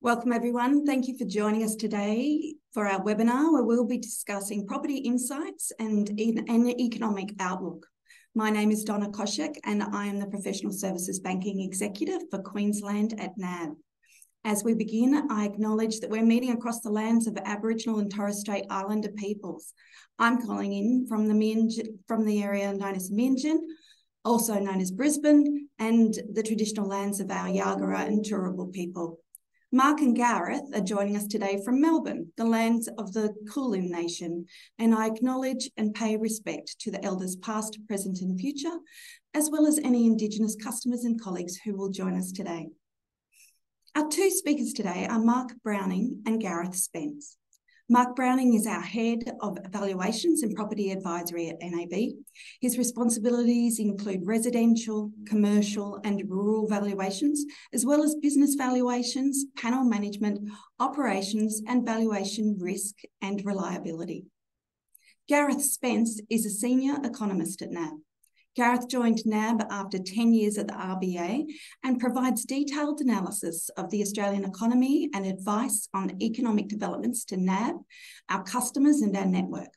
Welcome, everyone. Thank you for joining us today for our webinar, where we'll be discussing property insights and an economic outlook. My name is Donna Koshek, and I am the Professional Services Banking Executive for Queensland at NAB. As we begin, I acknowledge that we're meeting across the lands of Aboriginal and Torres Strait Islander peoples. I'm calling in from the, from the area known as Meanjin, also known as Brisbane, and the traditional lands of our Yagara and Turrbal people. Mark and Gareth are joining us today from Melbourne, the lands of the Kulin Nation, and I acknowledge and pay respect to the elders past, present and future, as well as any Indigenous customers and colleagues who will join us today. Our two speakers today are Mark Browning and Gareth Spence. Mark Browning is our Head of Valuations and Property Advisory at NAB. His responsibilities include residential, commercial, and rural valuations, as well as business valuations, panel management, operations, and valuation risk and reliability. Gareth Spence is a Senior Economist at NAB. Gareth joined NAB after 10 years at the RBA and provides detailed analysis of the Australian economy and advice on economic developments to NAB, our customers, and our network.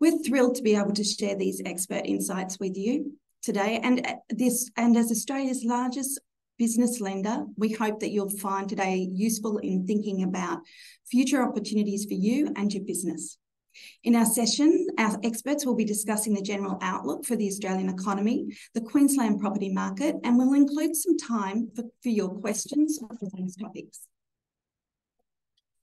We're thrilled to be able to share these expert insights with you today. And uh, this, and as Australia's largest business lender, we hope that you'll find today useful in thinking about future opportunities for you and your business. In our session, our experts will be discussing the general outlook for the Australian economy, the Queensland property market, and we'll include some time for, for your questions on these topics.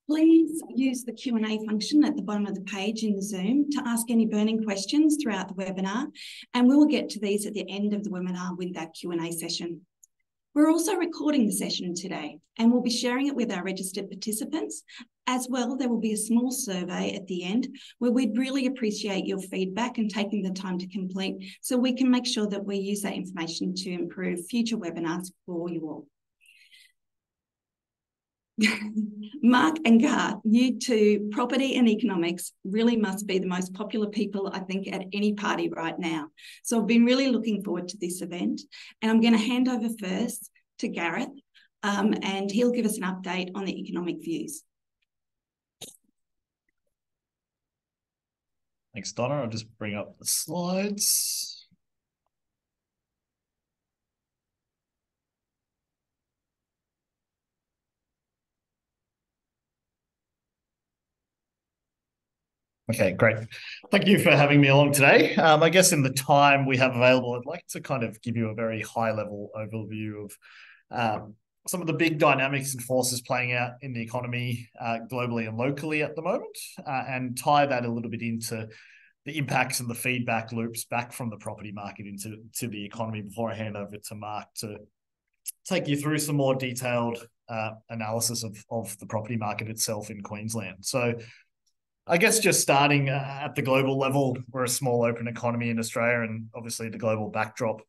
Please use the Q&A function at the bottom of the page in the Zoom to ask any burning questions throughout the webinar, and we will get to these at the end of the webinar with that Q&A session. We're also recording the session today and we'll be sharing it with our registered participants. As well, there will be a small survey at the end where we'd really appreciate your feedback and taking the time to complete so we can make sure that we use that information to improve future webinars for you all. Mark and Gar, you two, property and economics really must be the most popular people, I think, at any party right now. So I've been really looking forward to this event. And I'm going to hand over first to Gareth, um, and he'll give us an update on the economic views. Thanks, Donna. I'll just bring up the slides. Okay, great. Thank you for having me along today. Um, I guess in the time we have available, I'd like to kind of give you a very high level overview of um, some of the big dynamics and forces playing out in the economy uh, globally and locally at the moment, uh, and tie that a little bit into the impacts and the feedback loops back from the property market into to the economy before I hand over to Mark to take you through some more detailed uh, analysis of, of the property market itself in Queensland. So I guess just starting uh, at the global level, we're a small open economy in Australia, and obviously the global backdrop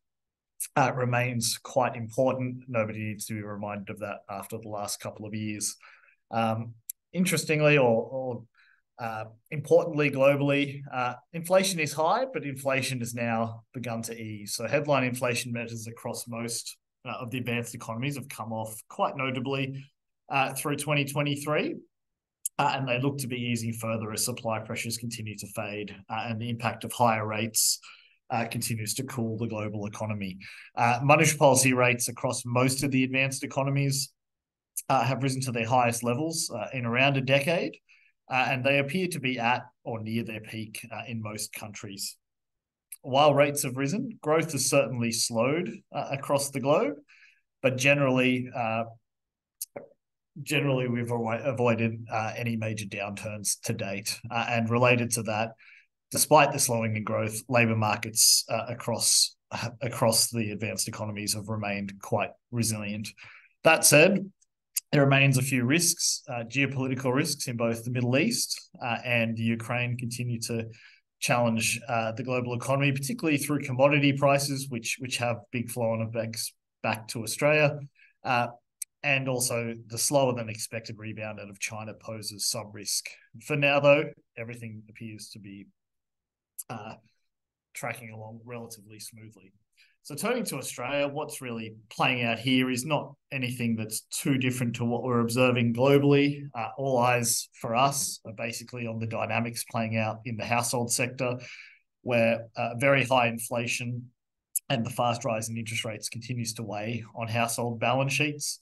uh, remains quite important. Nobody needs to be reminded of that after the last couple of years. Um, interestingly, or, or uh, importantly, globally, uh, inflation is high, but inflation has now begun to ease. So headline inflation measures across most uh, of the advanced economies have come off quite notably uh, through 2023 uh, and they look to be easing further as supply pressures continue to fade uh, and the impact of higher rates uh, continues to cool the global economy. Uh, monetary policy rates across most of the advanced economies uh, have risen to their highest levels uh, in around a decade, and they appear to be at or near their peak in most countries. While rates have risen, growth has certainly slowed across the globe, but generally generally we've avoided uh, any major downturns to date. Uh, and related to that, despite the slowing in growth, labour markets uh, across across the advanced economies have remained quite resilient. That said, there remains a few risks, geopolitical risks in both the Middle East and Ukraine continue to challenge the global economy, particularly through commodity prices, which which have big flow on effects back to Australia. And also the slower than expected rebound out of China poses some risk. For now, though, everything appears to be uh, tracking along relatively smoothly. So turning to Australia, what's really playing out here is not anything that's too different to what we're observing globally. Uh, all eyes for us are basically on the dynamics playing out in the household sector, where uh, very high inflation and the fast rise in interest rates continues to weigh on household balance sheets.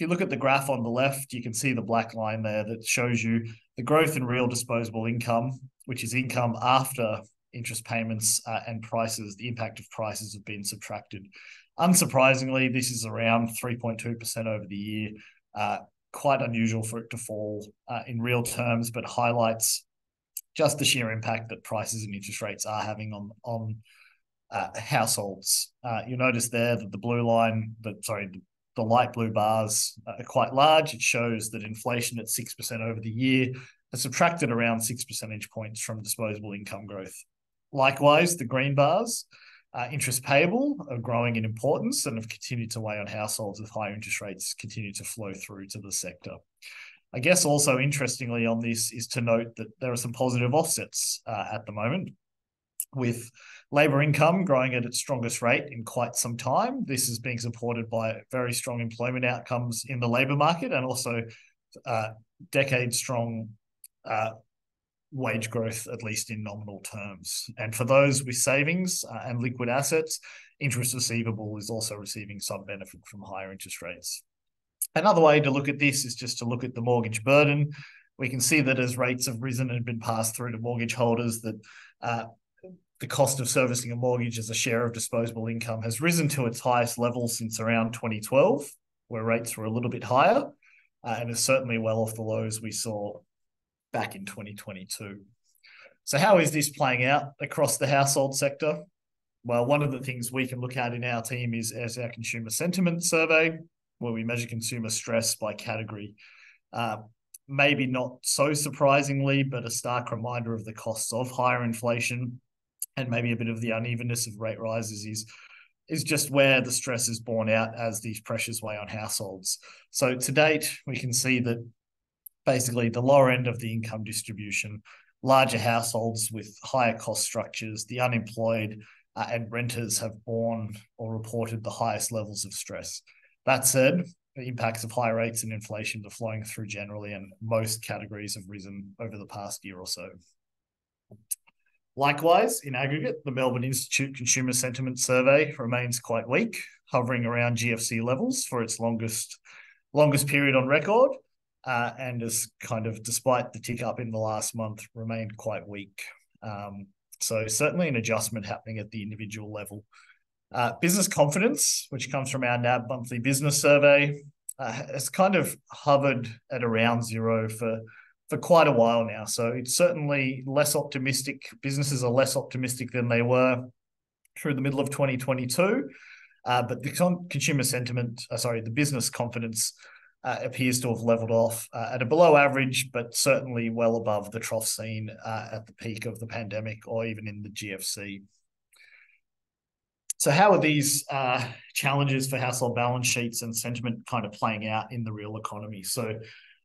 If you look at the graph on the left, you can see the black line there that shows you the growth in real disposable income, which is income after interest payments uh, and prices, the impact of prices have been subtracted. Unsurprisingly, this is around 3.2% over the year. Uh, quite unusual for it to fall uh, in real terms, but highlights just the sheer impact that prices and interest rates are having on on uh, households. Uh, you'll notice there that the blue line, the sorry, the light blue bars are quite large. It shows that inflation at six percent over the year has subtracted around six percentage points from disposable income growth. Likewise, the green bars, uh, interest payable, are growing in importance and have continued to weigh on households with higher interest rates continue to flow through to the sector. I guess also interestingly on this is to note that there are some positive offsets uh, at the moment with labour income growing at its strongest rate in quite some time. This is being supported by very strong employment outcomes in the labour market and also uh, decade strong uh, wage growth, at least in nominal terms. And for those with savings uh, and liquid assets, interest receivable is also receiving some benefit from higher interest rates. Another way to look at this is just to look at the mortgage burden. We can see that as rates have risen and been passed through to mortgage holders, that uh, the cost of servicing a mortgage as a share of disposable income has risen to its highest level since around 2012, where rates were a little bit higher, uh, and is certainly well off the lows we saw back in 2022. So, how is this playing out across the household sector? Well, one of the things we can look at in our team is as our consumer sentiment survey, where we measure consumer stress by category. Uh, maybe not so surprisingly, but a stark reminder of the costs of higher inflation and maybe a bit of the unevenness of rate rises is is just where the stress is borne out as these pressures weigh on households. So to date, we can see that basically the lower end of the income distribution, larger households with higher cost structures, the unemployed, uh, and renters have borne or reported the highest levels of stress. That said, the impacts of high rates and inflation are flowing through generally, and most categories have risen over the past year or so. Likewise, in aggregate, the Melbourne Institute Consumer Sentiment Survey remains quite weak, hovering around GFC levels for its longest longest period on record, uh, and has kind of, despite the tick up in the last month, remained quite weak. Um, so certainly an adjustment happening at the individual level. Uh, business confidence, which comes from our NAB monthly business survey, uh, has kind of hovered at around zero for for quite a while now. So it's certainly less optimistic. Businesses are less optimistic than they were through the middle of 2022. Uh, but the con- consumer sentiment, uh, sorry, the business confidence uh, appears to have leveled off uh, at a below average, but certainly well above the trough seen uh, at the peak of the pandemic or even in the GFC. So, how are these uh, challenges for household balance sheets and sentiment kind of playing out in the real economy? So,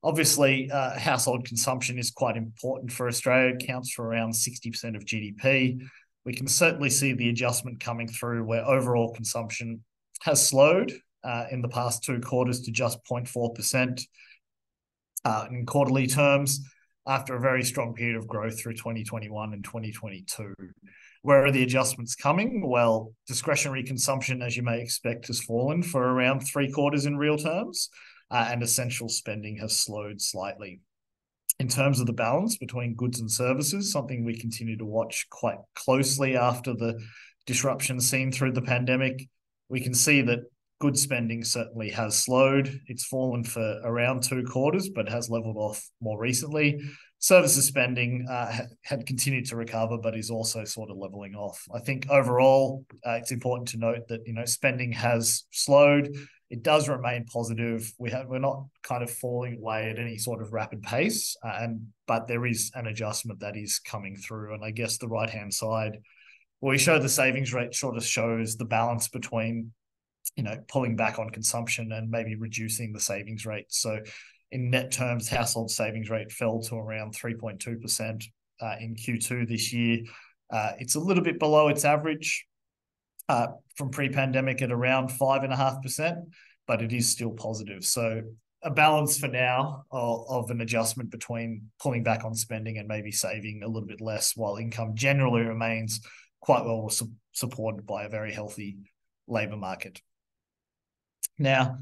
obviously, uh, household consumption is quite important for Australia. It counts for around 60% of GDP. We can certainly see the adjustment coming through where overall consumption has slowed uh, in the past two quarters to just 0.4% uh, in quarterly terms after a very strong period of growth through 2021 and 2022. Where are the adjustments coming? Well, discretionary consumption, as you may expect, has fallen for around three quarters in real terms, uh, and essential spending has slowed slightly. In terms of the balance between goods and services, something we continue to watch quite closely after the disruption seen through the pandemic, we can see that Good spending certainly has slowed. It's fallen for around two quarters, but has leveled off more recently. Services spending uh, had continued to recover, but is also sort of leveling off. I think overall, uh, it's important to note that you know spending has slowed. It does remain positive. We have we're not kind of falling away at any sort of rapid pace, uh, and but there is an adjustment that is coming through. And I guess the right hand side, where we show the savings rate, sort of shows the balance between you know, pulling back on consumption and maybe reducing the savings rate. So, in net terms, household savings rate fell to around 3.2% uh, in Q2 this year. Uh, it's a little bit below its average uh, from pre-pandemic at around five and a half percent, but it is still positive. So a balance for now of, of, an adjustment between pulling back on spending and maybe saving a little bit less, while income generally remains quite well su- supported by a very healthy labour market. Now,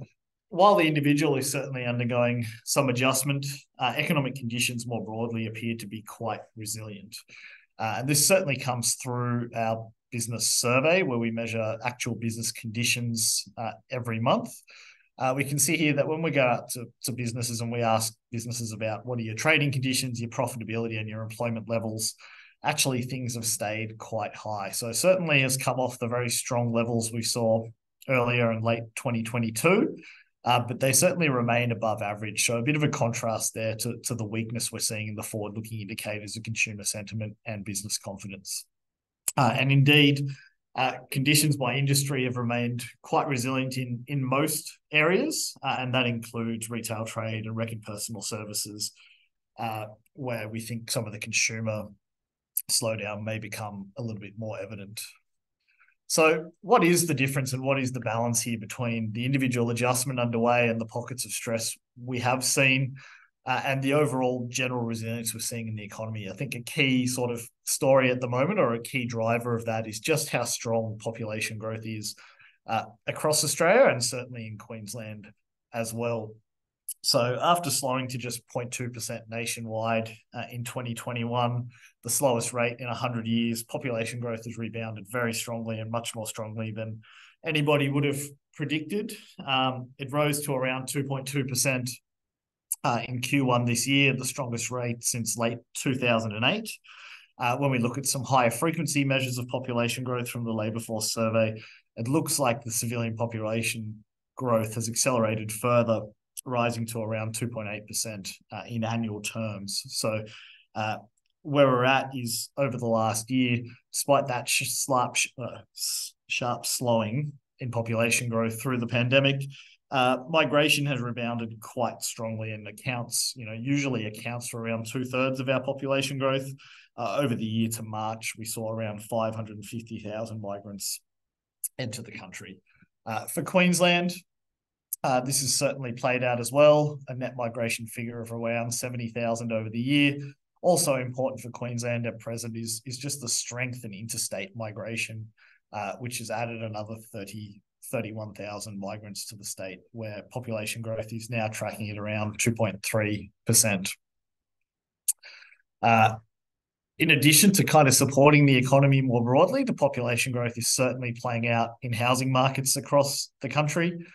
while the individual is certainly undergoing some adjustment, uh, economic conditions more broadly appear to be quite resilient. Uh, and this certainly comes through our business survey, where we measure actual business conditions uh, every month. Uh, we can see here that when we go out to, to businesses and we ask businesses about what are your trading conditions, your profitability, and your employment levels, actually things have stayed quite high. So certainly has come off the very strong levels we saw earlier in late 2022. Uh, but they certainly remain above average. So a bit of a contrast there to, to the weakness we're seeing in the forward-looking indicators of consumer sentiment and business confidence. Uh, and indeed, uh, conditions by industry have remained quite resilient in in most areas, uh, and that includes retail trade and record personal services, uh, where we think some of the consumer slowdown may become a little bit more evident. So, what is the difference and what is the balance here between the individual adjustment underway and the pockets of stress we have seen? uh, and the overall general resilience we're seeing in the economy. I think a key sort of story at the moment, or a key driver of that, is just how strong population growth is uh, across Australia and certainly in Queensland as well. So, after slowing to just 0.2% nationwide uh, in 2021, the slowest rate in 100 years, population growth has rebounded very strongly and much more strongly than anybody would have predicted. Um, it rose to around 2.2% uh, in Q1 this year, the strongest rate since late 2008. Uh, when we look at some higher frequency measures of population growth from the labour force survey, it looks like the civilian population growth has accelerated further, rising to around 2.8% uh, in annual terms. So, uh, where we're at is over the last year, despite that sh- sharp, uh, sharp slowing in population growth through the pandemic, uh, migration has rebounded quite strongly and accounts, you know, usually accounts for around two thirds of our population growth. Uh, over the year to March, we saw around 550,000 migrants enter the country. Uh, for Queensland, uh, this has certainly played out as well, a net migration figure of around 70,000 over the year. Also important for Queensland at present is, is just the strength in interstate migration, uh, which has added another 30, 31,000 migrants to the state, where population growth is now tracking at around 2.3%. Uh, in addition to kind of supporting the economy more broadly, the population growth is certainly playing out in housing markets across the country.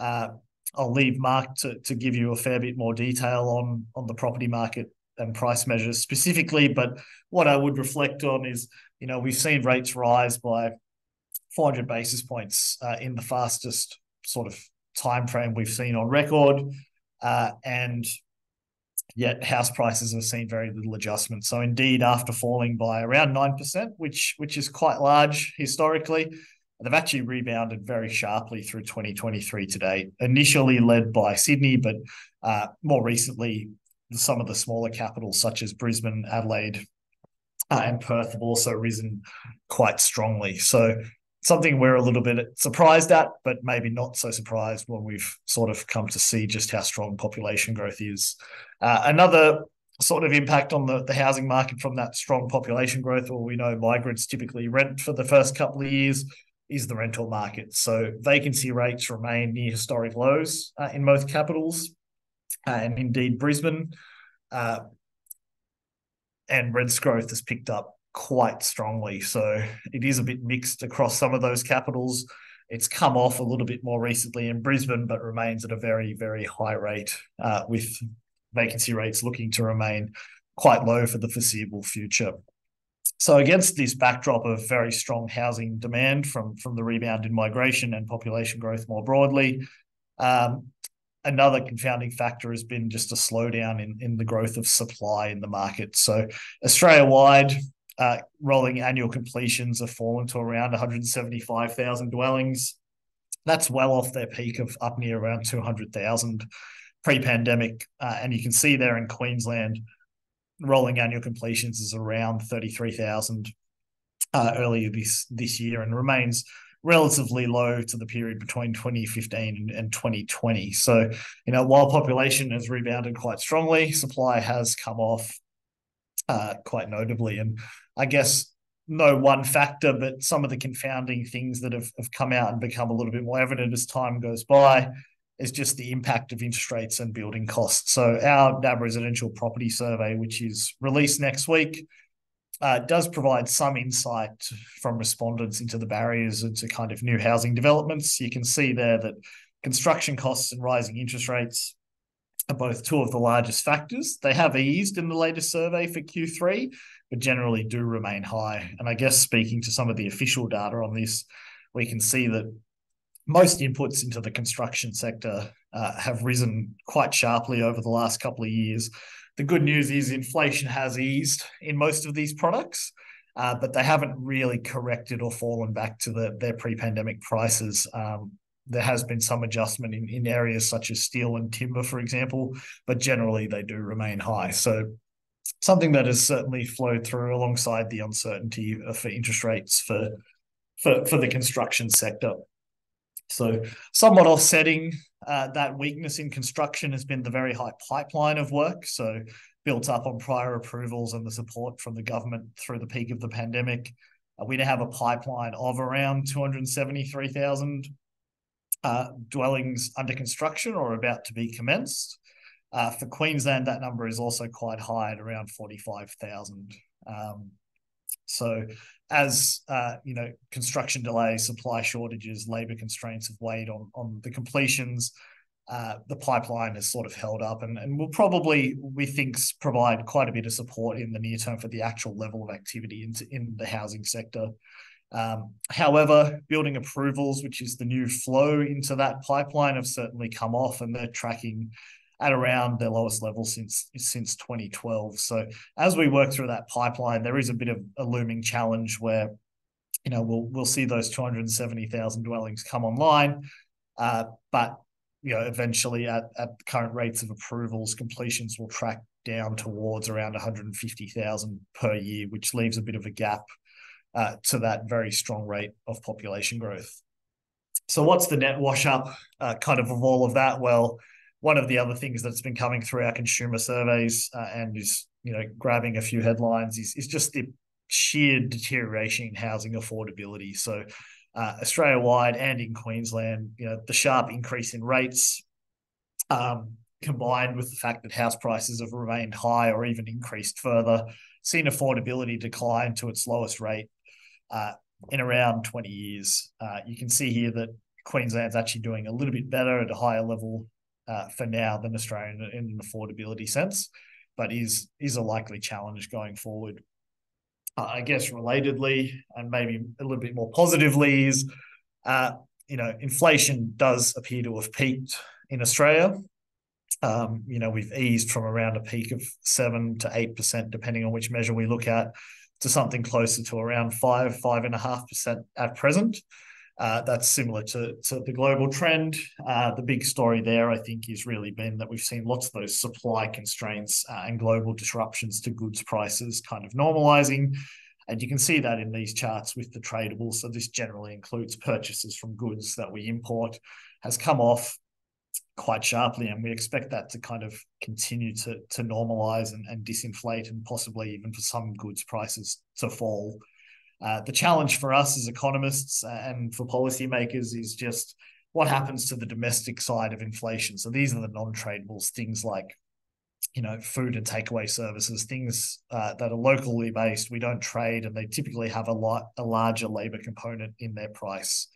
Uh, I'll leave Mark to, to give you a fair bit more detail on, on the property market and price measures specifically. But what I would reflect on is, you know, we've seen rates rise by 400 basis points uh, in the fastest sort of time frame we've seen on record, uh, and yet house prices have seen very little adjustment. So indeed, after falling by around nine percent, which which is quite large historically, they've actually rebounded very sharply through 2023 today. Initially led by Sydney, but uh, more recently some of the smaller capitals such as Brisbane, Adelaide, uh, and Perth have also risen quite strongly. So something we're a little bit surprised at, but maybe not so surprised when we've sort of come to see just how strong population growth is. Uh, another sort of impact on the, the housing market from that strong population growth, or we know migrants typically rent for the first couple of years, is the rental market. So vacancy rates remain near historic lows uh, in most capitals, uh, and indeed Brisbane. Uh, and rents growth has picked up quite strongly. So it is a bit mixed across some of those capitals. It's come off a little bit more recently in Brisbane, but remains at a very, very high rate, uh, with vacancy rates looking to remain quite low for the foreseeable future. So against this backdrop of very strong housing demand from, from the rebound in migration and population growth more broadly, um, another confounding factor has been just a slowdown in, in the growth of supply in the market. So Australia wide, uh, rolling annual completions have fallen to around 175,000 dwellings. That's well off their peak of up near around 200,000 pre-pandemic. Uh, and you can see there in Queensland, rolling annual completions is around 33,000 uh, earlier this this year and remains relatively low to the period between 2015 and, and 2020. So, you know, while population has rebounded quite strongly, supply has come off uh, quite notably. And I guess no one factor, but some of the confounding things that have, have come out and become a little bit more evident as time goes by is just the impact of interest rates and building costs. So our NAB residential property survey, which is released next week, uh, does provide some insight from respondents into the barriers into kind of new housing developments. You can see there that construction costs and rising interest rates are both two of the largest factors. They have eased in the latest survey for Q3, but generally do remain high. And I guess speaking to some of the official data on this, we can see that most inputs into the construction sector uh, have risen quite sharply over the last couple of years. The good news is inflation has eased in most of these products, uh, but they haven't really corrected or fallen back to the, their pre-pandemic prices. Um, there has been some adjustment in, in areas such as steel and timber, for example, but generally they do remain high. So something that has certainly flowed through alongside the uncertainty for interest rates for for, for the construction sector. So, somewhat offsetting uh, that weakness in construction has been the very high pipeline of work. So, built up on prior approvals and the support from the government through the peak of the pandemic. Uh, we now have a pipeline of around 273,000 uh, dwellings under construction or about to be commenced. Uh, for Queensland, that number is also quite high at around 45,000. Um, so as uh, you know, construction delays, supply shortages, labour constraints have weighed on on the completions. Uh, the pipeline has sort of held up and, and will probably, we think, provide quite a bit of support in the near term for the actual level of activity in, in the housing sector. Um, however, building approvals, which is the new flow into that pipeline, have certainly come off and they're tracking at around their lowest level since since 2012. So as we work through that pipeline, there is a bit of a looming challenge where you know we'll we'll see those 270,000 dwellings come online, uh, but you know eventually at at current rates of approvals, completions will track down towards around 150,000 per year, which leaves a bit of a gap uh, to that very strong rate of population growth. So what's the net wash up uh, kind of of all of that? Well, one of the other things that's been coming through our consumer surveys uh, and is you know grabbing a few headlines is, is just the sheer deterioration in housing affordability. So uh, Australia wide and in Queensland, you know the sharp increase in rates. Um, combined with the fact that house prices have remained high or even increased further, seen affordability decline to its lowest rate uh, in around 20 years. Uh, you can see here that Queensland's actually doing a little bit better at a higher level uh, for now than Australia in an affordability sense, but is is a likely challenge going forward. Uh, I guess relatedly and maybe a little bit more positively is, uh, you know, inflation does appear to have peaked in Australia. Um, you know, we've eased from around a peak of seven to eight percent, depending on which measure we look at, to something closer to around five, five and a half percent at present. Uh, that's similar to, to the global trend. Uh, the big story there, I think, has really been that we've seen lots of those supply constraints uh, and global disruptions to goods prices kind of normalizing. And you can see that in these charts with the tradables. So this generally includes purchases from goods that we import, has come off quite sharply, and we expect that to kind of continue to to normalize and, and disinflate, and possibly even for some goods prices to fall uh, the challenge for us as economists and for policymakers is just what happens to the domestic side of inflation. So these are the non-tradables, things like you know food and takeaway services, things uh, that are locally based. We don't trade, and they typically have a lot a larger labor component in their price.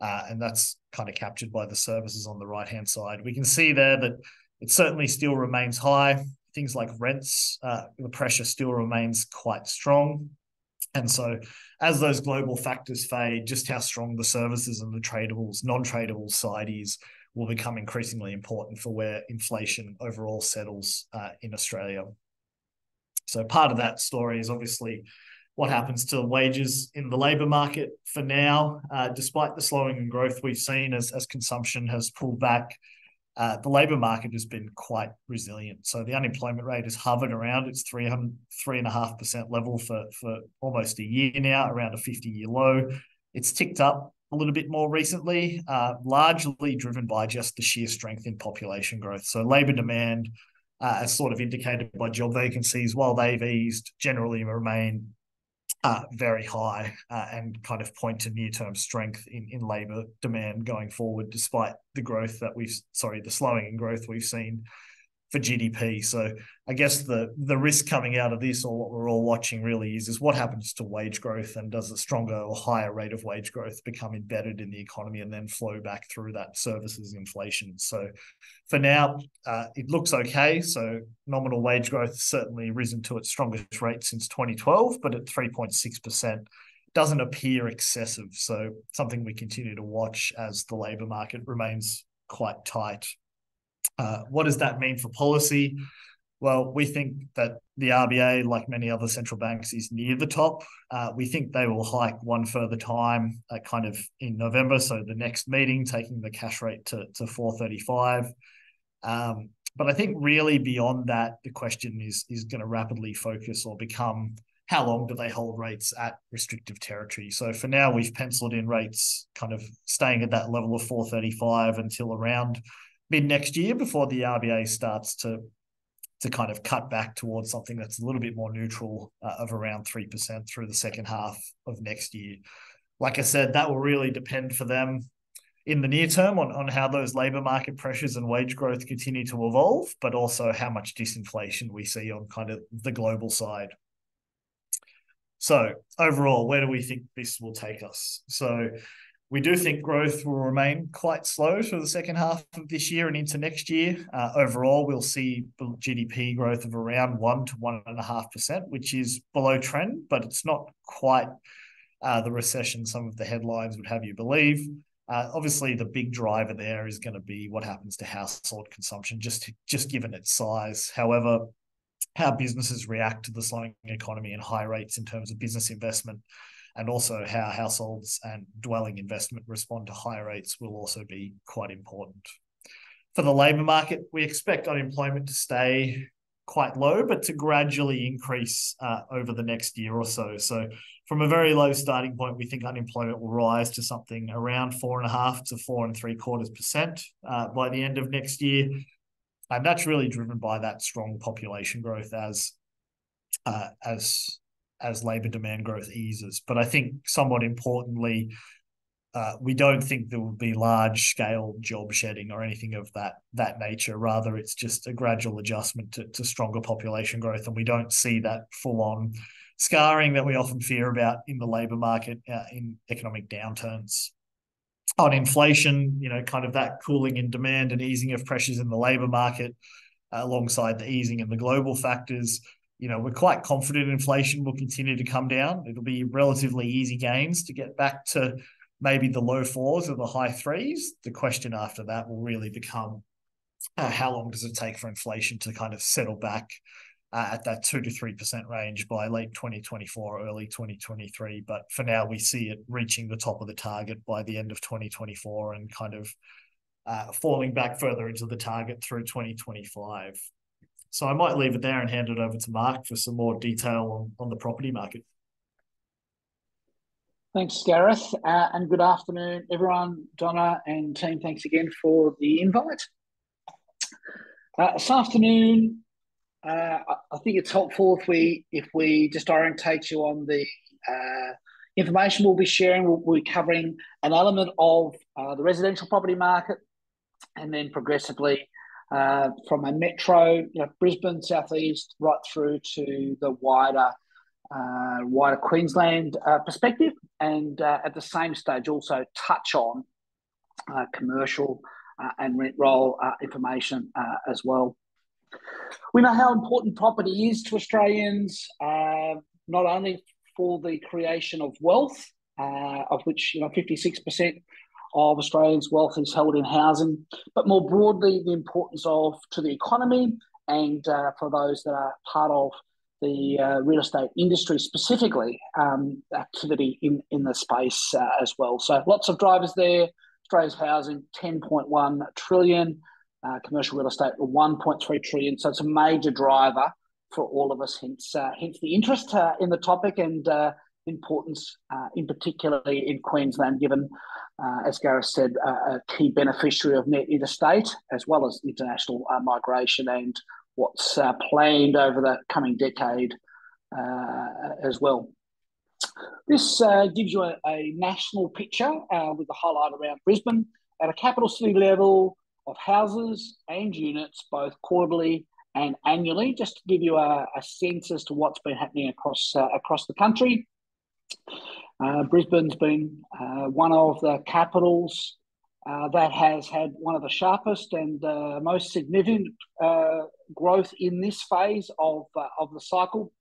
Uh, and that's kind of captured by the services on the right hand side. We can see there that it certainly still remains high. Things like rents, uh, the pressure still remains quite strong. And so, as those global factors fade, just how strong the services and the tradables, non tradable side is will become increasingly important for where inflation overall settles uh, in Australia. So, part of that story is obviously what happens to wages in the labour market for now. Uh, despite the slowing in growth we've seen as, as consumption has pulled back, uh, the labour market has been quite resilient. So the unemployment rate has hovered around its 3.5% level for, for almost a year now, around a 50 year low. It's ticked up a little bit more recently, uh, largely driven by just the sheer strength in population growth. So labour demand, uh, as sort of indicated by job vacancies, while they've eased, generally remain uh, very high uh, and kind of point to near-term strength in, in labour demand going forward, despite the growth that we've sorry the slowing in growth we've seen for GDP. So I guess the the risk coming out of this, or what we're all watching, really is is what happens to wage growth, and does a stronger or higher rate of wage growth become embedded in the economy and then flow back through that services inflation? So for now, uh, it looks okay. So nominal wage growth certainly risen to its strongest rate since 2012, but at 3.6 percent doesn't appear excessive. So something we continue to watch as the labour market remains quite tight uh, what does that mean for policy? Well, we think that the RBA, like many other central banks, is near the top. Uh, we think they will hike one further time, uh, kind of in November. So the next meeting, taking the cash rate to, to 435. Um, but I think really beyond that, the question is is going to rapidly focus or become how long do they hold rates at restrictive territory? So for now, we've penciled in rates kind of staying at that level of 435 until around mid next year before the RBA starts to to kind of cut back towards something that's a little bit more neutral uh, of around 3% through the second half of next year. Like I said, that will really depend for them in the near term on, on how those labor market pressures and wage growth continue to evolve, but also how much disinflation we see on kind of the global side. So overall, where do we think this will take us? So we do think growth will remain quite slow for the second half of this year and into next year. Uh, overall, we'll see GDP growth of around one to one and a half percent, which is below trend, but it's not quite uh, the recession some of the headlines would have you believe. Uh, obviously, the big driver there is going to be what happens to household consumption, just just given its size. However, how businesses react to the slowing economy and high rates in terms of business investment and also how households and dwelling investment respond to higher rates will also be quite important. For the labour market, we expect unemployment to stay quite low, but to gradually increase uh, over the next year or so. So, from a very low starting point, we think unemployment will rise to something around four and a half to four and three quarters percent uh, by the end of next year. And that's really driven by that strong population growth as uh, as as labour demand growth eases. But I think somewhat importantly, uh, we don't think there will be large scale job shedding or anything of that that nature. Rather, it's just a gradual adjustment to, to stronger population growth, and we don't see that full on scarring that we often fear about in the labour market uh, in economic downturns. On inflation, you know, kind of that cooling in demand and easing of pressures in the labour market, uh, alongside the easing in the global factors, you know, we're quite confident inflation will continue to come down. It'll be relatively easy gains to get back to maybe the low fours or the high threes. The question after that will really become uh, how long does it take for inflation to kind of settle back uh, at that two to three percent range by late 2024 or early 2023. But for now, we see it reaching the top of the target by the end of 2024 and kind of uh, falling back further into the target through 2025. So I might leave it there and hand it over to Mark for some more detail on, on the property market. Thanks, Gareth, uh, and good afternoon, everyone. Donna and team, thanks again for the invite. Uh, this afternoon, uh, I think it's helpful if we if we just orientate you on the uh, information we'll be sharing. We'll, we'll be covering an element of uh, the residential property market, and then progressively uh, from a metro, you know, Brisbane, southeast, right through to the wider, uh, wider Queensland uh, perspective, and uh, at the same stage also touch on uh, commercial uh, and rent roll information as well. We know how important property is to Australians, not only for the creation of wealth, of which you know fifty six percent of Australians' wealth is held in housing, but more broadly, the importance of to the economy and uh, for those that are part of the uh, real estate industry specifically, um, activity in, in the space uh, as well. So lots of drivers there. Australia's housing, 10.1 trillion. Uh, commercial real estate, 1.3 trillion. So it's a major driver for all of us, hence, uh, hence the interest uh, in the topic and importance, in particularly in Queensland, given, as Gareth said, a key beneficiary of net interstate as well as international migration and what's uh, planned over the coming decade uh, as well. This uh, gives you a, a national picture uh, with the highlight around Brisbane at a capital city level of houses and units, both quarterly and annually, just to give you a, a sense as to what's been happening across uh, across the country. Uh, Brisbane's been one of the capitals uh, that has had one of the sharpest and uh, most significant uh, growth in this phase of, uh, of the cycle.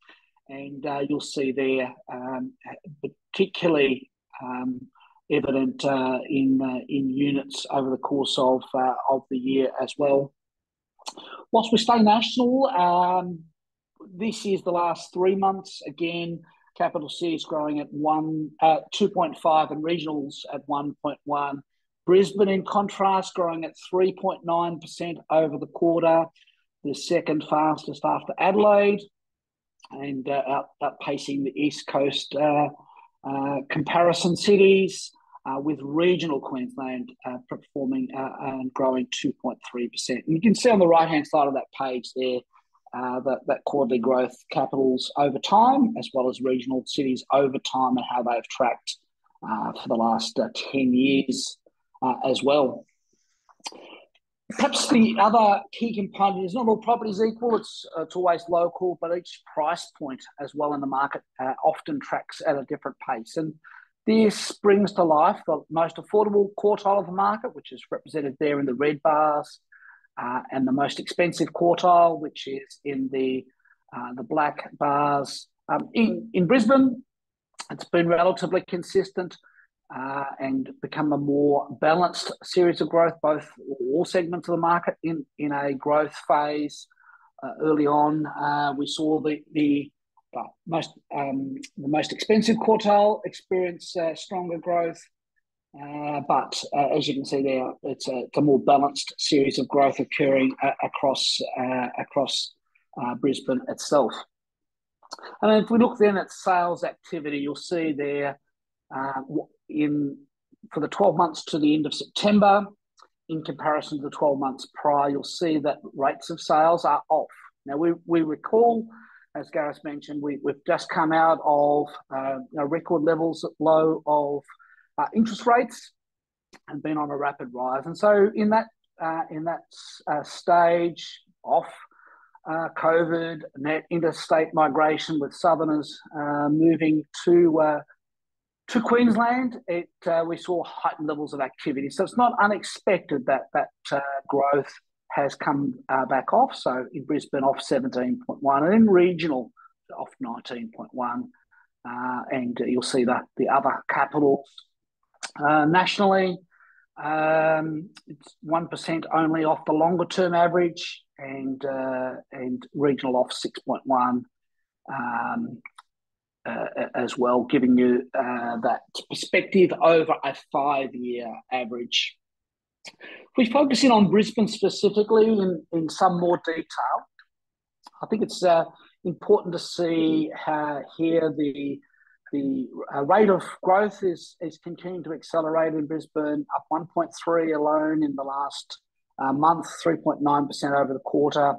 And uh, you'll see there, um, particularly um, evident uh, in, in units over the course of, of the year as well. Whilst we stay national, um, this is the last three months. Again, capital cities growing at one, 2.5 and regionals at 1.1 Brisbane, in contrast, growing at 3.9% over the quarter, the second fastest after Adelaide, and uh, out, outpacing the East Coast uh, uh, comparison cities, uh, with regional Queensland uh, performing uh, and growing 2.3%. And you can see on the right hand side of that page there. That, that quarterly growth capitals over time, as well as regional cities over time, and how they've tracked for the last 10 years uh, as well. Perhaps the other key component is not all properties equal. It's it's always local, but each price point as well in the market uh, often tracks at a different pace. And this brings to life the most affordable quartile of the market, which is represented there in the red bars, uh, and the most expensive quartile, which is in the uh, the black bars. Um, in in Brisbane, it's been relatively consistent uh, and become a more balanced series of growth, both all segments of the market in, in a growth phase. Uh, early on, uh, we saw the the most um, the most expensive quartile experience uh, stronger growth, uh, but uh, as you can see there, it's a, it's a, more balanced series of growth occurring across across Brisbane itself. And if we look then at sales activity, you'll see there uh, in for the 12 months to the end of September, in comparison to the 12 months prior, you'll see that rates of sales are off. Now, we, we recall, as Gareth mentioned, we, we've just come out of uh, record levels low of uh, interest rates and been on a rapid rise. And so, in that uh, in that uh, stage off uh, COVID, net interstate migration with Southerners uh, moving to to Queensland, it uh, we saw heightened levels of activity. So it's not unexpected that that uh, growth has come uh, back off. So in Brisbane, off 17.1, and in regional, off 19.1. Uh, and you'll see the, the other capitals. Uh, nationally, um, it's 1% only off the longer term average, and, uh, and regional off 6.1. Um, uh, as well, giving you uh, that perspective over a five year average. If we focus in on Brisbane specifically in, in some more detail, I think it's uh, important to see how here the the uh, rate of growth is is continuing to accelerate in Brisbane, up 1.3 alone in the last uh, month, 3.9% over the quarter.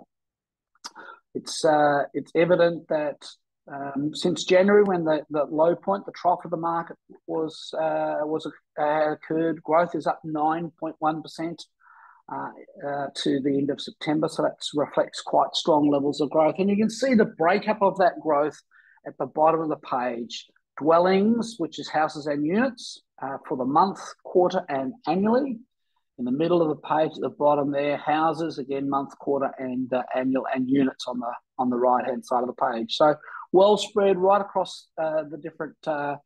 It's uh, it's evident that um, since January, when the, the low point, the trough of the market was uh, was uh, occurred, growth is up nine point one percent uh, uh, to the end of September. So that reflects quite strong levels of growth, and you can see the breakup of that growth at the bottom of the page. Dwellings, which is houses and units, uh, for the month, quarter, and annually. In the middle of the page, at the bottom there, houses again, month, quarter, and uh, annual, and units on the on the right hand side of the page. So well spread right across uh, the different uh,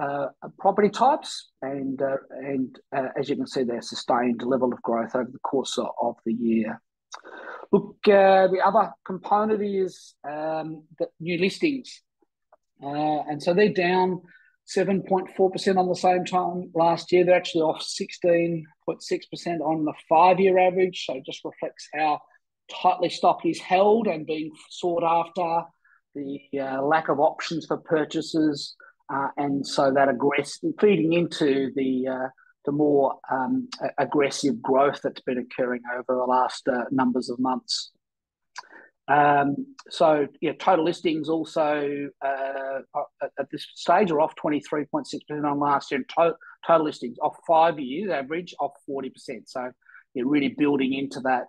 uh, property types, and uh, and as you can see, they're sustained level of growth over the course of, the year. Look, the other component is um, the new listings. Uh, and so they're down 7.4% on the same time last year. They're actually off 16.6% on the five year average. So it just reflects how tightly stock is held and being sought after, the uh, lack of options for purchases, uh, and so that aggressive feeding into the uh, the more um, aggressive growth that's been occurring over the last uh, numbers of months. Um, so yeah, total listings also uh, at this stage are off 23.6% on last year. To- total listings off five years average off 40%. So you're really building into that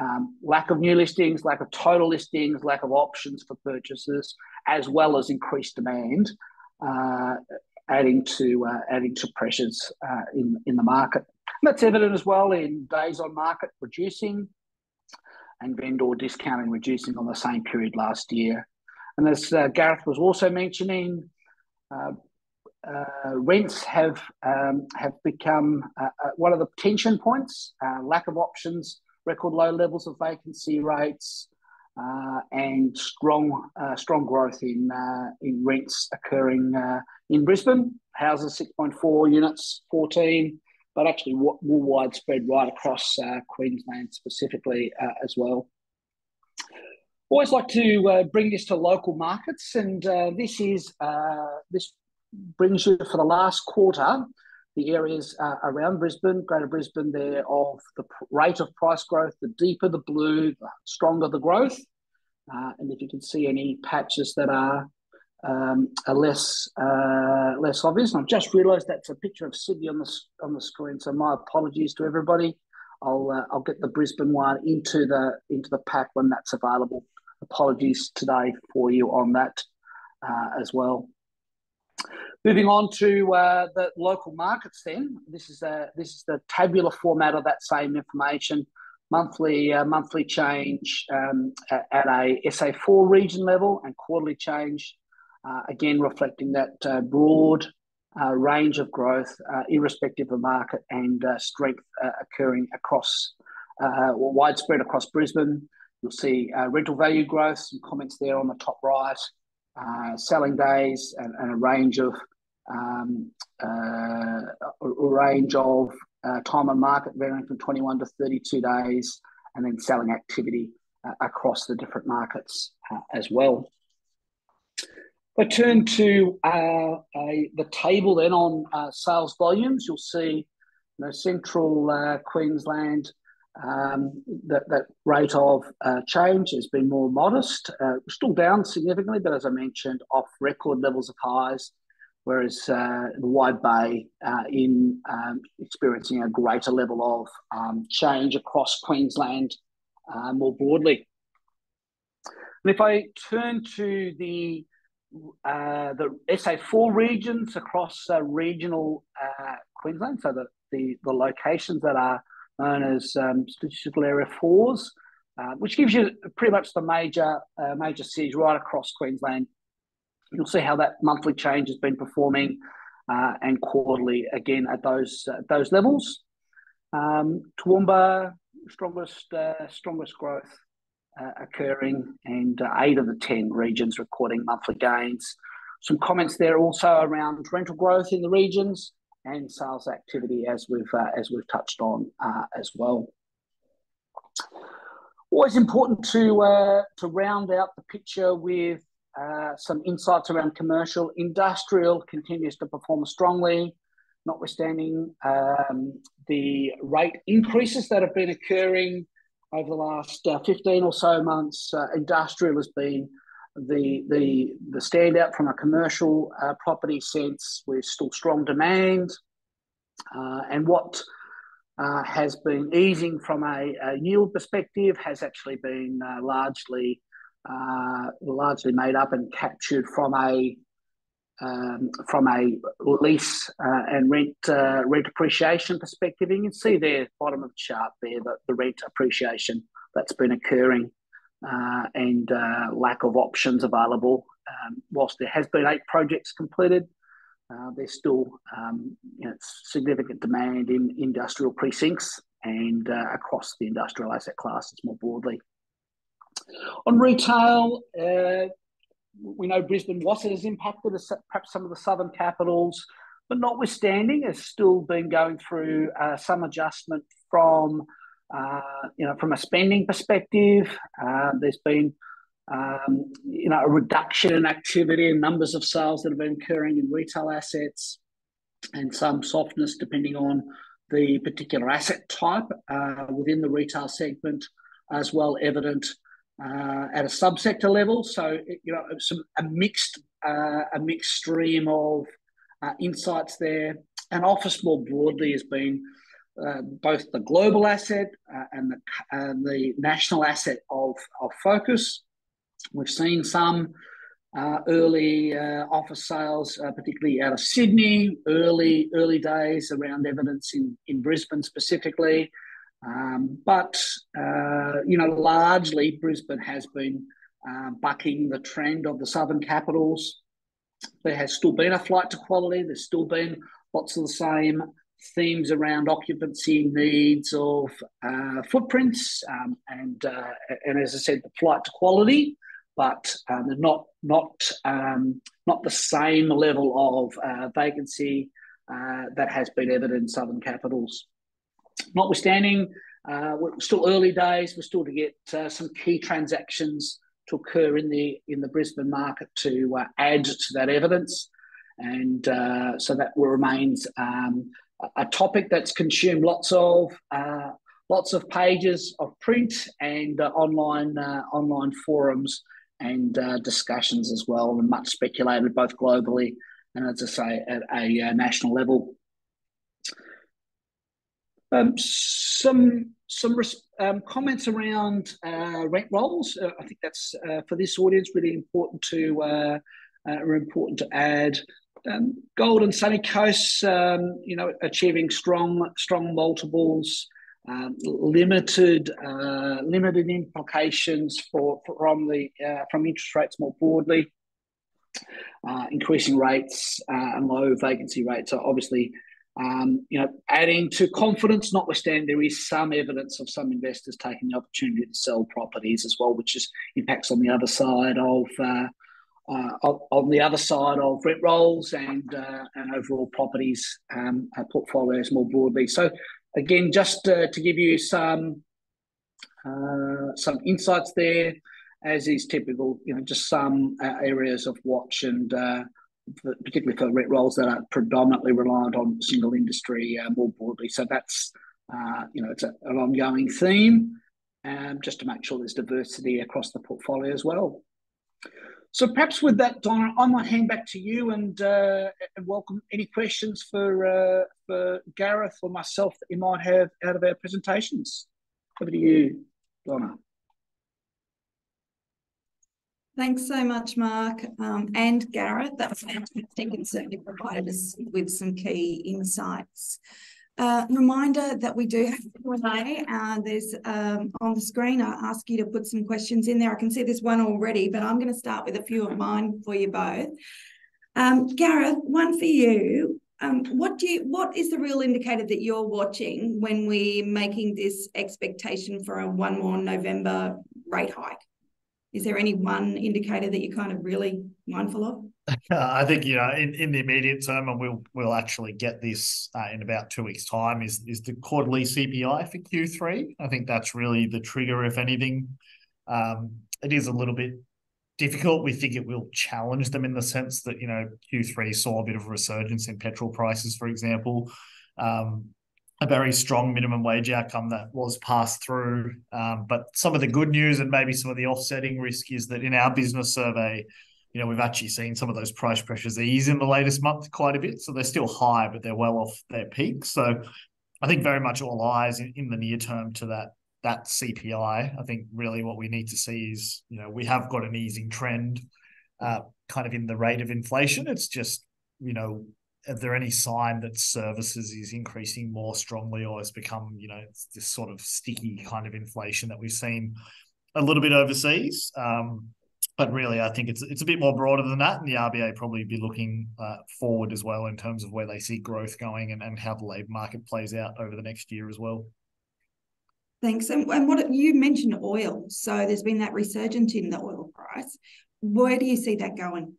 um, lack of new listings, lack of total listings, lack of options for purchases, as well as increased demand, uh, adding to uh, adding to pressures uh, in in the market. And that's evident as well in days on market reducing, and vendor discounting reducing on the same period last year. And as uh, Gareth was also mentioning, uh, uh, rents have um, have become one of the tension points. lack of options record low levels of vacancy rates, uh, and strong uh, strong growth in uh, in rents occurring uh, in Brisbane. Houses 6.4 units, 14, but actually more widespread right across uh, Queensland specifically uh, as well. Always like to bring this to local markets, and this is this brings you for the last quarter the areas uh, around Brisbane, Greater Brisbane, there of the rate of price growth. The deeper the blue, the stronger the growth. Uh, and if you can see any patches that are, um, are less uh, less obvious, and I've just realised that's a picture of Sydney on the on the screen. So my apologies to everybody. I'll uh, I'll get the Brisbane one into the into the pack when that's available. Apologies today for you on that uh, as well. Moving on to uh, the local markets, then this is a, this is the tabular format of that same information, monthly uh, monthly change um, at, at, a SA4 region level and quarterly change, uh, again reflecting that uh, broad uh, range of growth, uh, irrespective of market and strength occurring across widespread across Brisbane. You'll see rental value growth. Some comments there on the top right. Uh, selling days and, a range of um, uh, a range of uh, time on market varying from 21 to 32 days, and then selling activity uh, across the different markets uh, as well. I turn to uh, a, the table then on uh, sales volumes, you'll see you know, central Queensland um, that, that rate of uh, change has been more modest, uh, still down significantly, but as I mentioned, off record levels of highs whereas uh, the Wide Bay uh, in um, experiencing a greater level of um, change across Queensland uh, more broadly. And if I turn to the uh, the SA4 regions across uh, regional uh, Queensland, so the, the, the locations that are known as um, statistical area fours, which gives you pretty much the major major cities right across Queensland. You'll see how that monthly change has been performing uh, and quarterly again at those uh, those levels. Um, Toowoomba, strongest uh, strongest growth. uh, occurring, and uh, eight of the ten regions recording monthly gains. Some comments there also around rental growth in the regions and sales activity, as we've uh, as we've touched on as well. Always important to to round out the picture with uh, some insights around commercial. Industrial continues to perform strongly, notwithstanding um, the rate increases that have been occurring over the last uh, 15 or so months. Uh, industrial has been the, the, the standout from a commercial uh, property sense with still strong demand. Uh, and what has been easing from a, a, yield perspective has actually been largely uh, largely made up and captured from a um, from a lease uh, and rent uh, rent appreciation perspective. You can see there, bottom of the chart there, that the rent appreciation that's been occurring uh, and uh, lack of options available. Um, whilst there has been eight projects completed, uh, there's still um, you know, significant demand in industrial precincts and uh, across the industrial asset classes more broadly. On retail, we know Brisbane wasn't as impacted as perhaps some of the southern capitals, but notwithstanding, has still been going through uh, some adjustment from uh, you know from a spending perspective. Uh, there's been um, you know a reduction in activity and numbers of sales that have been occurring in retail assets, and some softness depending on the particular asset type uh, within the retail segment, as well evident uh, at a subsector level. So you know, some a mixed uh, a mixed stream of uh, insights there. And office more broadly has been uh, both the global asset uh, and the and the national asset of of focus. We've seen some. early office sales, particularly out of Sydney, early early days around evidence in, in Brisbane specifically, um, but, uh, you know, largely Brisbane has been uh, bucking the trend of the southern capitals. There has still been a flight to quality. There's still been lots of the same themes around occupancy needs of uh, footprints um, and uh, and as I said, the flight to quality, but um, not not um, not the same level of uh, vacancy uh, that has been evident in southern capitals. Notwithstanding, uh, we're still early days. We're still to get uh, some key transactions to occur in the in the Brisbane market to uh, add to that evidence, and uh, so that remains um, a topic that's consumed lots of uh, lots of pages of print and uh, online online forums and discussions as well, and much speculated both globally and as I say at a national level. Um, some some um, comments around uh, rent rolls. Uh, I think that's uh, for this audience really important to uh, uh, important to add. Um, Gold and Sunny Coast, um, you know, achieving strong strong multiples. Um, limited uh, limited implications for from the from interest rates more broadly. increasing rates and low vacancy rates are obviously um, you know, adding to confidence, notwithstanding there is some evidence of some investors taking the opportunity to sell properties as well, which is impacts on the other side of uh, uh, on the other side of rent rolls and uh, and overall properties um, portfolios more broadly. So again, just uh, to give you some uh, some insights there, as is typical, you know, just some uh, areas of watch and particularly for rent rolls that are predominantly reliant on single industry uh, more broadly. So that's uh, you know it's a, an ongoing theme, um, just to make sure there's diversity across the portfolio as well. So perhaps with that, Donna, I might hand back to you and uh, and welcome any questions for uh, for Gareth or myself that you might have out of our presentations. Over to you, Donna. Thanks so much, Mark um, and Gareth. That was fantastic and certainly provided us with some key insights. Uh, reminder that we do have Q&A. Uh, there's um, on the screen, I ask you to put some questions in there. I can see there's one already, but I'm going to start with a few of mine for you both. Um, Gareth, one for you. Um, what do you what is the real indicator that you're watching when we're making this expectation for a one more November rate hike? Is there any one indicator that you're kind of really mindful of? I think you know in, in the immediate term, and we'll we'll actually get this uh, in about two weeks' time. Is is the quarterly CPI for Q three? I think that's really the trigger, if anything. Um, it is a little bit difficult. We think it will challenge them in the sense that you know Q three saw a bit of a resurgence in petrol prices, for example. Um, a very strong minimum wage outcome that was passed through. Um, but some of the good news and maybe some of the offsetting risk is that in our business survey, you know, we've actually seen some of those price pressures ease in the latest month quite a bit. So they're still high, but they're well off their peak. So I think very much all eyes in, in the near term to that that CPI. I think really what we need to see is, you know, we have got an easing trend uh, kind of in the rate of inflation. It's just, you know, are there any sign that services is increasing more strongly or has become, you know, this sort of sticky kind of inflation that we've seen a little bit overseas? Um, but really, I think it's it's a bit more broader than that, and the RBA probably be looking uh, forward as well in terms of where they see growth going and, and how the labour market plays out over the next year as well. Thanks. And, and what you mentioned oil. So there's been that resurgence in the oil price. Where do you see that going?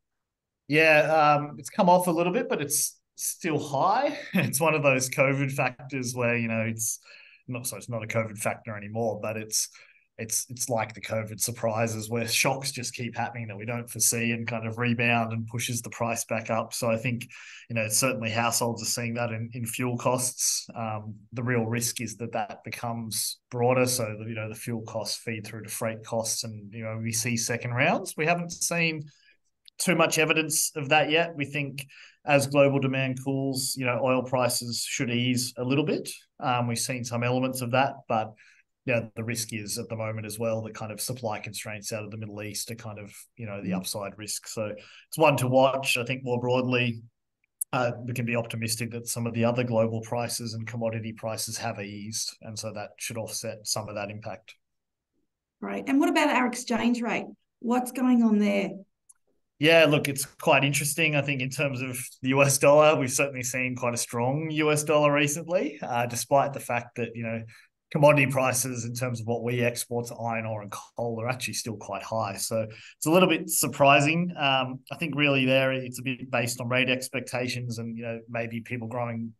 Yeah, um, it's come off a little bit, but it's still high. It's one of those COVID factors where you know it's not so it's not a COVID factor anymore, but it's it's it's like the COVID surprises where shocks just keep happening that we don't foresee and kind of rebound and pushes the price back up. So I think you know certainly households are seeing that in, in fuel costs. Um, the real risk is that that becomes broader, so that you know the fuel costs feed through to freight costs, and you know we see second rounds. We haven't seen too much evidence of that yet. We think as global demand cools, you know, oil prices should ease a little bit. Um, we've seen some elements of that, but yeah, you know, the risk is at the moment as well the kind of supply constraints out of the Middle East are kind of you know the mm. upside risk. So it's one to watch. I think more broadly, uh, we can be optimistic that some of the other global prices and commodity prices have eased, and so that should offset some of that impact. Right. And what about our exchange rate? What's going on there? Yeah, look, it's quite interesting. I think in terms of the US dollar, we've certainly seen quite a strong US dollar recently, uh, despite the fact that you know commodity prices in terms of what we export to iron ore and coal are actually still quite high. So it's a little bit surprising. Um, I think really there it's a bit based on rate expectations and you know maybe people growing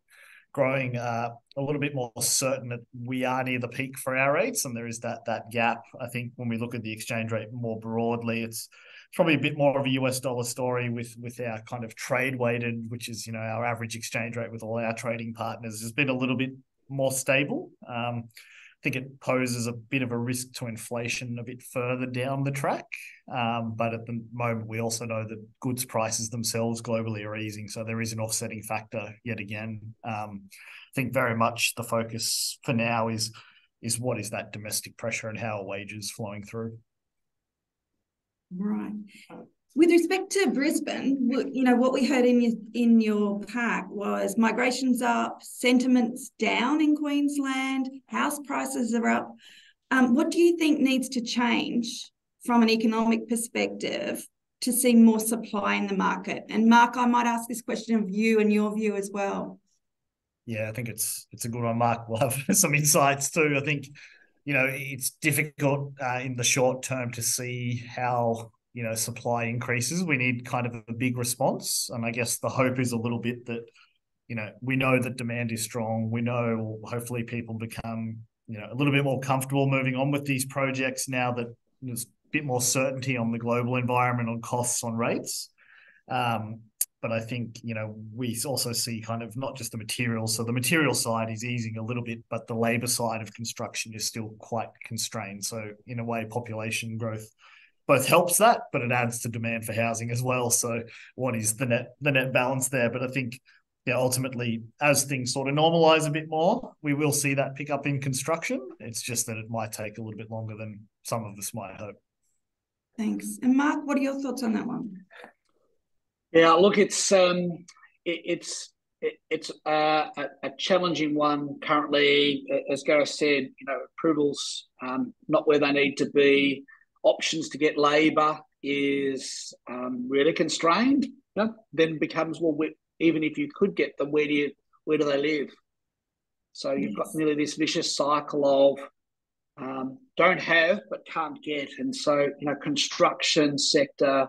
growing uh, a little bit more certain that we are near the peak for our rates and there is that that gap. I think when we look at the exchange rate more broadly, it's probably a bit more of a US dollar story with with our kind of trade weighted, which is you know our average exchange rate with all our trading partners has been a little bit more stable. Um, I think it poses a bit of a risk to inflation a bit further down the track. Um, but at the moment, we also know that goods prices themselves globally are easing. So there is an offsetting factor yet again. Um, I think very much the focus for now is is what is that domestic pressure and how are wages flowing through. Right. With respect to Brisbane, you know what we heard in your in your pack was migrations up, sentiments down in Queensland, house prices are up. Um, what do you think needs to change from an economic perspective to see more supply in the market? And Mark, I might ask this question of you and your view as well. Yeah, I think it's it's a good one, Mark. We'll have some insights too. I think you know it's difficult uh, in the short term to see how you know supply increases. We need kind of a big response and i guess the hope is a little bit that you know we know that demand is strong. We know hopefully people become you know a little bit more comfortable moving on with these projects now that there's a bit more certainty on the global environment on costs on rates. Um, but I think you know we also see kind of not just the materials. So the material side is easing a little bit, but the labor side of construction is still quite constrained. So in a way, population growth both helps that, but it adds to demand for housing as well. So what is the net the net balance there? But I think yeah, ultimately, as things sort of normalize a bit more, we will see that pick up in construction. It's just that it might take a little bit longer than some of us might hope. Thanks. And Mark, what are your thoughts on that one? Yeah, look, it's um, it, it's it, it's uh, a, a, challenging one currently. As Gareth said, you know, approvals um, not where they need to be options to get labour is um, really constrained, you know, then becomes well, even if you could get them, where do you where do they live? So you've yes. got nearly this vicious cycle of um, don't have but can't get, and so you know construction sector.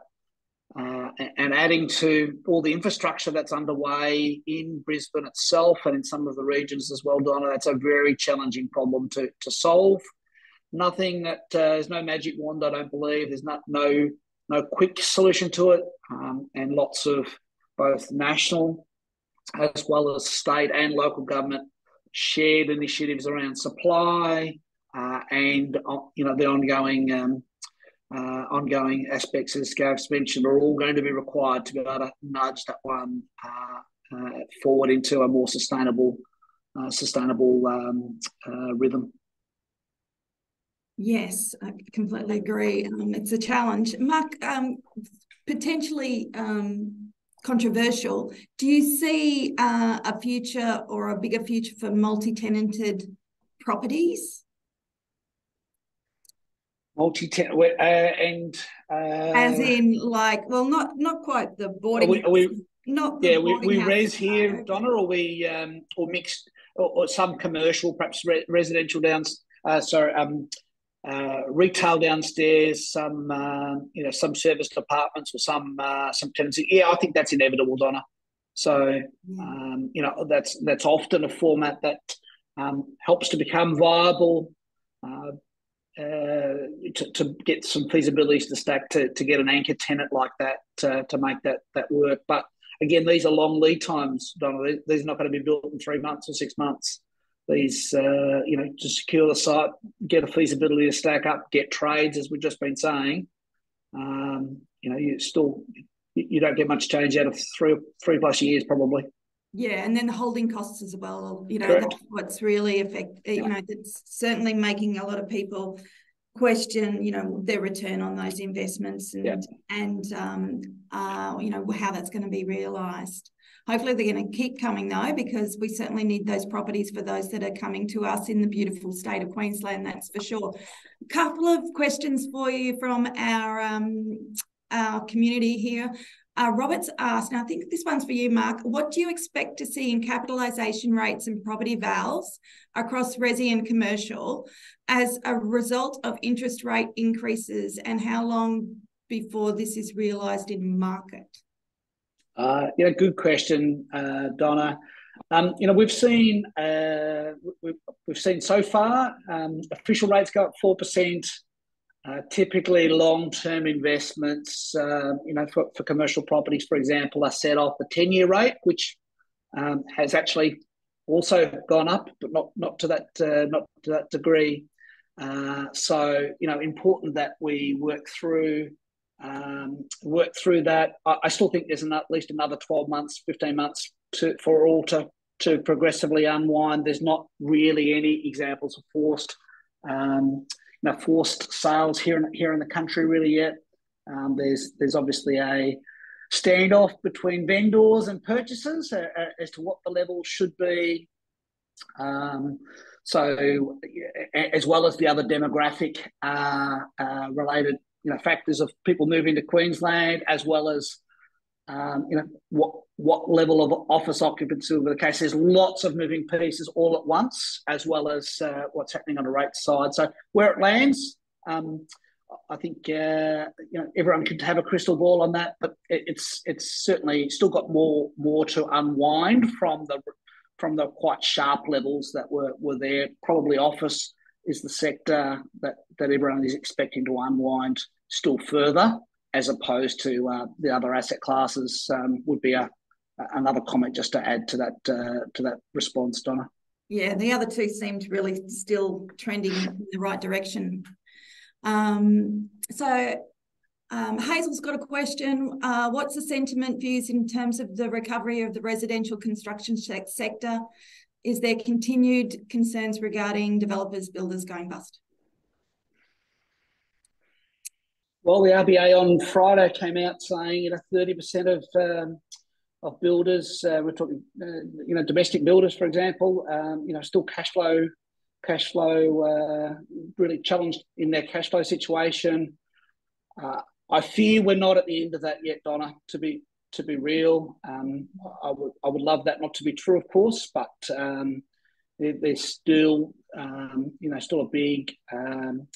Uh, and adding to all the infrastructure that's underway in Brisbane itself and in some of the regions as well, Donna, that's a very challenging problem to, to solve nothing that uh, there's no magic wand. I don't believe there's not no no quick solution to it, um, and lots of both national as well as state and local government shared initiatives around supply uh, and uh, you know the ongoing um, uh, ongoing aspects as Gareth's mentioned are all going to be required to be able to nudge that one uh, uh, forward into a more sustainable sustainable um, rhythm. Yes, I completely agree. Um, it's a challenge. Mark, um, potentially um, controversial. Do you see uh, a future or a bigger future for multi-tenanted properties? Multi-tenant uh, and uh, as in like, well, not not quite the boarding. We, are we not yeah, we, we res here, Donna, or we um, or mixed or, or some commercial, perhaps re- residential downs uh, sorry, um, uh, retail downstairs, some uh, you know some service departments or some uh, some tenancy. Yeah, I think that's inevitable, Donna. So um, you know that's that's often a format that um, helps to become viable. Uh, uh, to, to get some feasibilities to stack to, to get an anchor tenant like that to, to make that that work. But again, these are long lead times, Donna. These are not going to be built in three months or six months. These, uh, you know, to secure the site, get a feasibility to stack up, get trades, as we've just been saying. Um, you know, you still you don't get much change out of three three plus years probably. Yeah, and then the holding costs as well. You know, Correct. that's what's really affect. You know, it's certainly making a lot of people question, you know, their return on those investments and yeah. and um, uh, you know how that's going to be realised. Hopefully, they're going to keep coming though, because we certainly need those properties for those that are coming to us in the beautiful state of Queensland. That's for sure. A couple of questions for you from our um, our community here. Uh, Roberts asked, and I think this one's for you, Mark. What do you expect to see in capitalisation rates and property vals across resi and commercial as a result of interest rate increases, and how long before this is realised in market? Uh, yeah, good question, uh, Donna. Um, you know, we've seen uh, we've, we've seen so far um, official rates go up four percent. Uh, typically, long-term investments, uh, you know, for, for commercial properties, for example, are set off the ten-year rate, which um, has actually also gone up, but not not to that uh, not to that degree. Uh, so, you know, important that we work through um, work through that. I, I, still think there's an, at least another twelve months, fifteen months to for all to to progressively unwind. There's not really any examples of forced. Um, know, forced sales here in, here in the country really yet. Um, there's there's obviously a standoff between vendors and purchasers uh, uh, as to what the level should be. Um, so, as well as the other demographic uh, uh, related you know factors of people moving to Queensland, as well as um, you know what what level of office occupancy will be the case. There's lots of moving pieces all at once, as well as uh, what's happening on the rate side. So where it lands, um, I think uh, you know everyone could have a crystal ball on that, but it, it's it's certainly still got more more to unwind from the from the quite sharp levels that were were there. Probably office is the sector that that everyone is expecting to unwind still further as opposed to uh, the other asset classes um, would be a, another comment just to add to that uh, to that response, Donna. Yeah, the other two seemed really still trending in the right direction. Um, so um, Hazel's got a question. Uh, what's the sentiment views in terms of the recovery of the residential construction sector? Is there continued concerns regarding developers, builders going bust? Well, the RBA on Friday came out saying you know thirty percent of um, of builders, uh, we're talking uh, you know domestic builders, for example, um, you know still cash flow, cash flow uh, really challenged in their cash flow situation. Uh, I fear we're not at the end of that yet, Donna. To be to be real, um, I would I would love that not to be true, of course, but um, there, there's still um, you know still a big um,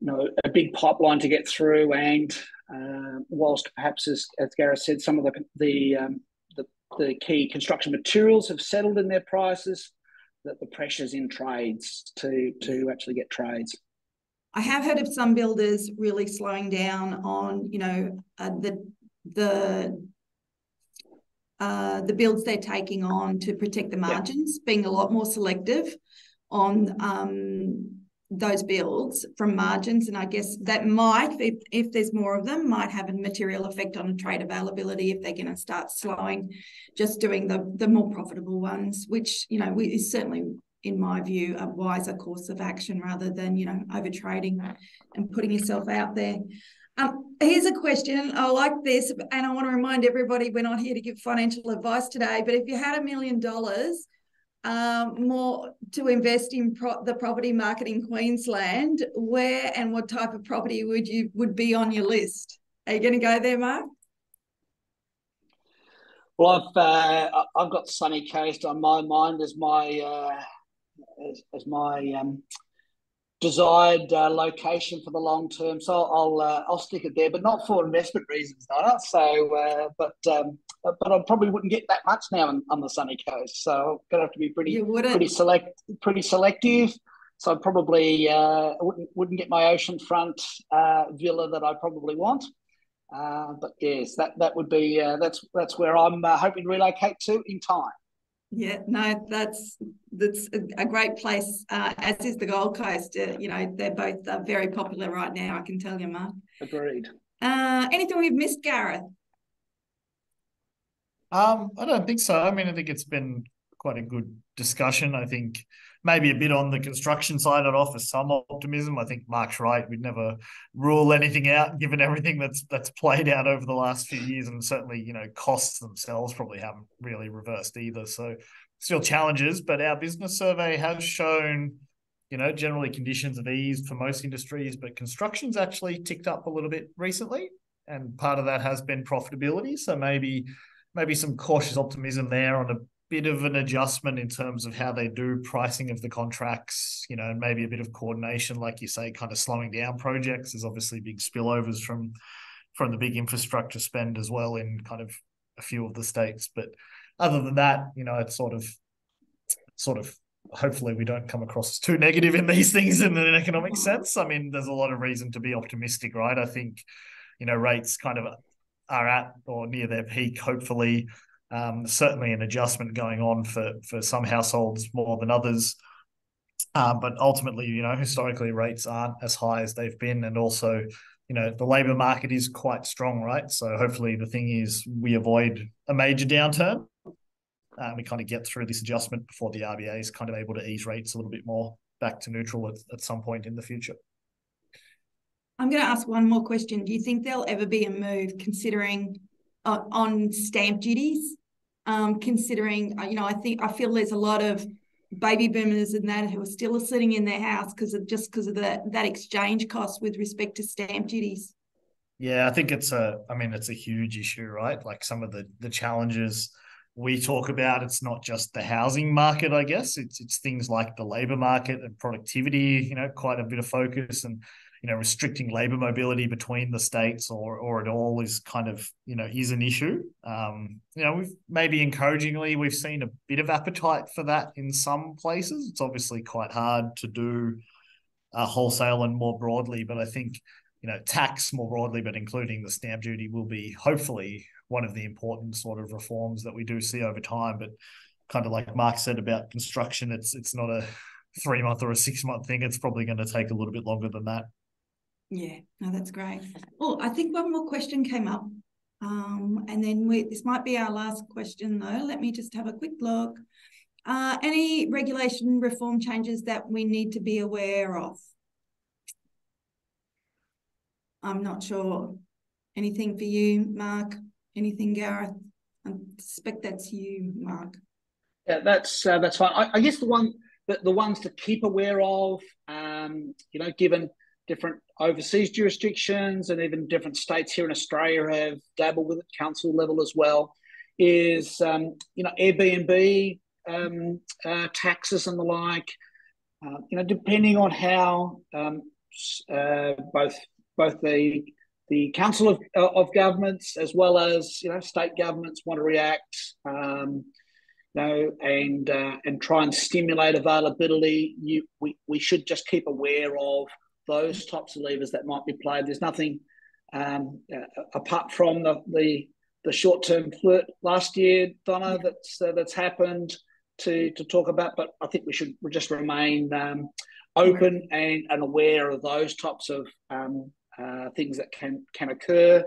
you know, a big pipeline to get through. And uh, whilst perhaps, as, as Gareth said, some of the the, um, the, the key construction materials have settled in their prices, that the pressures in trades to to actually get trades. I have heard of some builders really slowing down on, you know, uh, the the uh, the builds they're taking on to protect the margins, yeah. being a lot more selective on um, those builds from margins and i guess that might if, if there's more of them might have a material effect on the trade availability if they're going to start slowing just doing the the more profitable ones which you know is certainly in my view a wiser course of action rather than you know over trading and putting yourself out there um, here's a question. I like this, and I want to remind everybody we're not here to give financial advice today. But if you had a million dollars um, more to invest in pro- the property market in Queensland, where and what type of property would you would be on your list? Are you going to go there, Mark? Well, I've uh, I've got Sunny Coast on my mind as my uh, as, as my um, desired uh, location for the long term. So I'll uh, I'll stick it there, but not for investment reasons, Donna. So, uh, but um, but I probably wouldn't get that much now on, on the sunny coast. So I'm gonna have to be pretty pretty select pretty selective. So I probably uh, wouldn't wouldn't get my oceanfront uh, villa that I probably want. Uh, but yes, that that would be that's that's where I'm hoping to relocate to in time. Yeah, no, that's that's a great place, uh, as is the Gold Coast. Uh, you know, they're both uh, very popular right now. I can tell you, Mark. Agreed. Uh, anything we've missed, Gareth? Um, I don't think so. I mean, I think it's been quite a good discussion. I think maybe a bit on the construction side, I'd offer some optimism. I think Mark's right. We'd never rule anything out, given everything that's that's played out over the last few years, and certainly you know costs themselves probably haven't really reversed either. So still challenges, but our business survey has shown. You know, generally conditions have eased for most industries, but construction's actually ticked up a little bit recently, and part of that has been profitability. So maybe, maybe some cautious optimism there on a bit of an adjustment in terms of how they do pricing of the contracts, you know, and maybe a bit of coordination, like you say, kind of slowing down projects. There's obviously big spillovers from from the big infrastructure spend as well in kind of a few of the states. But other than that, you know, it's sort of sort of hopefully we don't come across as too negative in these things in an economic sense. I mean, there's a lot of reason to be optimistic, right? I think, you know, rates kind of are at or near their peak, hopefully. Um, certainly an adjustment going on for for some households more than others. Um, but ultimately, you know, historically rates aren't as high as they've been, and also, you know, the labour market is quite strong, right? So hopefully, the thing is we avoid a major downturn. Uh, we kind of get through this adjustment before the RBA is kind of able to ease rates a little bit more back to neutral at, at some point in the future. I'm going to ask one more question. Do you think there'll ever be a move considering uh, on stamp duties um, considering, uh, you know, I think I feel there's a lot of baby boomers and that who are still sitting in their house because of just because of that that exchange cost with respect to stamp duties. Yeah, I think it's a. I mean, it's a huge issue, right? Like some of the the challenges we talk about. It's not just the housing market, I guess. It's it's things like the labor market and productivity. You know, quite a bit of focus and you know restricting labor mobility between the states or or at all is kind of you know is an issue. Um, you know we've maybe encouragingly we've seen a bit of appetite for that in some places. It's obviously quite hard to do uh, wholesale and more broadly but i think you know tax more broadly but including the stamp duty will be hopefully one of the important sort of reforms that we do see over time. But kind of like mark said about construction it's it's not a three month or a six month thing. It's probably going to take a little bit longer than that yeah, no, that's great. Oh, I think one more question came up. Um, and then we, this might be our last question though. Let me just have a quick look. Uh, any regulation reform changes that we need to be aware of? I'm not sure. Anything for you, Mark? Anything, Gareth? I suspect that's you, Mark. Yeah, that's uh, that's fine. I, I, guess the one the, the ones to keep aware of, um, you know, given different overseas jurisdictions and even different states here in Australia have dabbled with it, council level as well, is um, you know Airbnb um, uh, taxes and the like. Uh, you know, depending on how um, uh, both both the the council of, of governments as well as you know state governments want to react. Um, you know, and uh, and try and stimulate availability. You, we, we should just keep aware of those types of levers that might be played. There's nothing um, uh, apart from the the, the short term flirt last year, Donna, that's uh, that's happened to to talk about. But I think we should just remain um, open and, and aware of those types of um, uh, things that can can occur,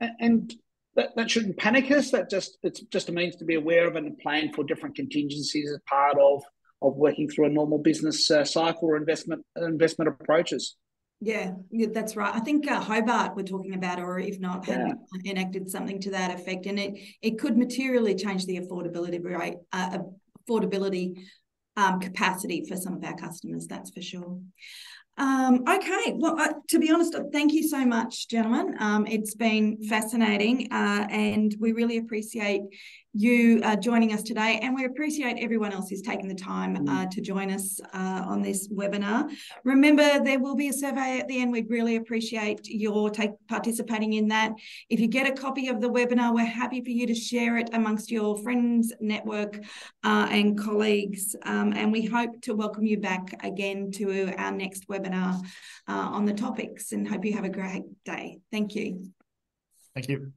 and, and that, that shouldn't panic us. That just it's just a means to be aware of and plan for different contingencies as part of of working through a normal business uh, cycle or investment investment approaches. Yeah, yeah, that's right. I think uh, Hobart we're talking about, or if not, yeah. enacted something to that effect, and it it could materially change the affordability rate, uh, affordability um, capacity for some of our customers. That's for sure. Um, okay, well, uh, to be honest, thank you so much, gentlemen. Um, it's been fascinating, uh, and we really appreciate you uh, joining us today, and we appreciate everyone else who's taken the time uh, to join us uh, on this webinar. Remember, there will be a survey at the end. We'd really appreciate your take, participating in that. If you get a copy of the webinar, we're happy for you to share it amongst your friends, network, uh, and colleagues. Um, and we hope to welcome you back again to our next webinar uh, on the topics and hope you have a great day. Thank you. Thank you.